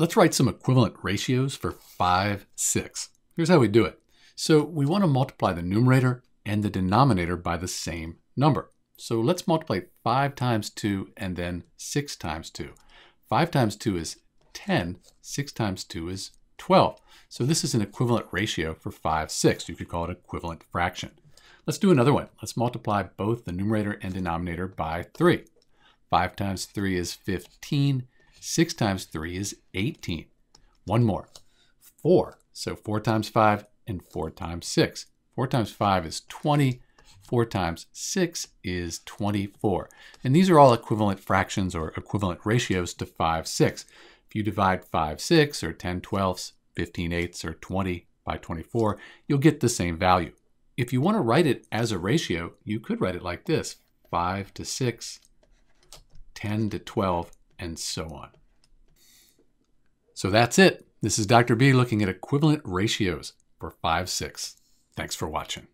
Let's write some equivalent ratios for 5, 6. Here's how we do it. So we want to multiply the numerator and the denominator by the same number. So let's multiply 5 times 2 and then 6 times 2. 5 times 2 is 10, 6 times 2 is 12. So this is an equivalent ratio for 5, 6. You could call it equivalent fraction. Let's do another one. Let's multiply both the numerator and denominator by 3. 5 times 3 is 15. 6 times 3 is 18. One more. 4. So 4 times 5 and 4 times 6. 4 times 5 is 20. 4 times 6 is 24. And these are all equivalent fractions or equivalent ratios to 5, 6. If you divide 5 6 or 10 twelfths, 15 eighths, or 20 by 24, you'll get the same value. If you want to write it as a ratio, you could write it like this 5 to 6, 10 to 12, and so on. So that's it. This is Dr. B looking at equivalent ratios for 5 6. Thanks for watching.